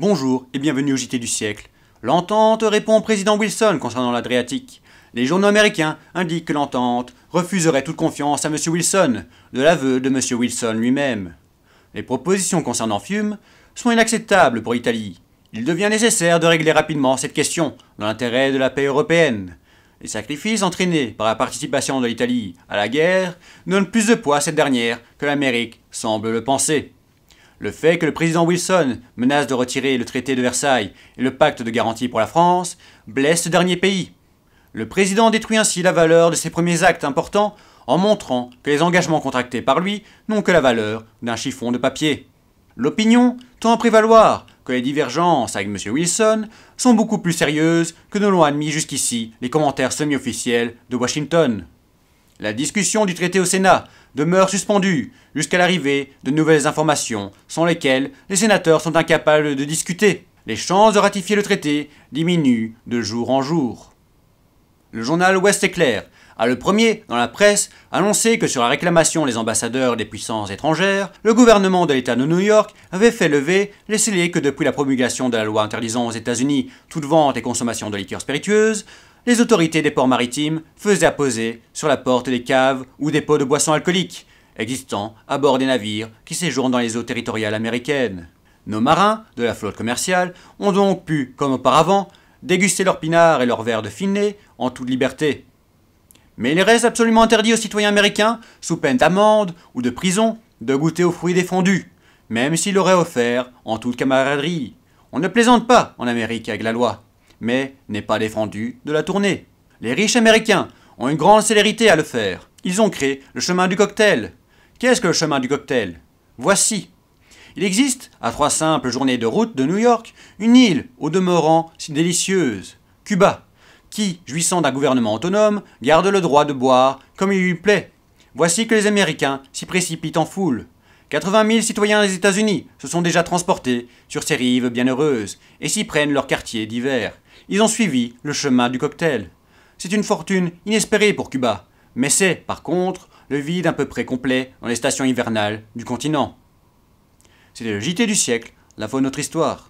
Bonjour et bienvenue au JT du siècle. L'entente répond au président Wilson concernant l'Adriatique. Les journaux américains indiquent que l'entente refuserait toute confiance à M. Wilson, de l'aveu de M. Wilson lui-même. Les propositions concernant Fiume sont inacceptables pour l'Italie. Il devient nécessaire de régler rapidement cette question dans l'intérêt de la paix européenne. Les sacrifices entraînés par la participation de l'Italie à la guerre donnent plus de poids à cette dernière que l'Amérique semble le penser. Le fait que le président Wilson menace de retirer le traité de Versailles et le pacte de garantie pour la France blesse ce dernier pays. Le président détruit ainsi la valeur de ses premiers actes importants en montrant que les engagements contractés par lui n'ont que la valeur d'un chiffon de papier. L'opinion tend à prévaloir que les divergences avec M. Wilson sont beaucoup plus sérieuses que ne l'ont admis jusqu'ici les commentaires semi-officiels de Washington. La discussion du traité au Sénat demeure suspendue jusqu'à l'arrivée de nouvelles informations sans lesquelles les sénateurs sont incapables de discuter. Les chances de ratifier le traité diminuent de jour en jour. Le journal Ouest Éclair a le premier, dans la presse, annoncé que sur la réclamation des ambassadeurs des puissances étrangères, le gouvernement de l'État de New York avait fait lever les scellés que depuis la promulgation de la loi interdisant aux États-Unis toute vente et consommation de liqueurs spiritueuses, les autorités des ports maritimes faisaient apposer sur la porte des caves ou des pots de boissons alcooliques existant à bord des navires qui séjournent dans les eaux territoriales américaines. Nos marins de la flotte commerciale ont donc pu, comme auparavant, déguster leurs pinards et leurs verres de finet en toute liberté. Mais il reste absolument interdit aux citoyens américains, sous peine d'amende ou de prison, de goûter aux fruits défendus, même s'ils l'auraient offert en toute camaraderie. On ne plaisante pas en Amérique avec la loi mais n'est pas défendu de la tournée. Les riches américains ont une grande célérité à le faire. Ils ont créé le chemin du cocktail. Qu'est-ce que le chemin du cocktail? Voici. Il existe, à trois simples journées de route de New York, une île au demeurant si délicieuse, Cuba, qui, jouissant d'un gouvernement autonome, garde le droit de boire comme il lui plaît. Voici que les Américains s'y précipitent en foule. 80 000 citoyens des États-Unis se sont déjà transportés sur ces rives bienheureuses et s'y prennent leur quartier d'hiver. Ils ont suivi le chemin du cocktail. C'est une fortune inespérée pour Cuba, mais c'est, par contre, le vide à peu près complet dans les stations hivernales du continent. C'était le JT du siècle, la fois de notre histoire.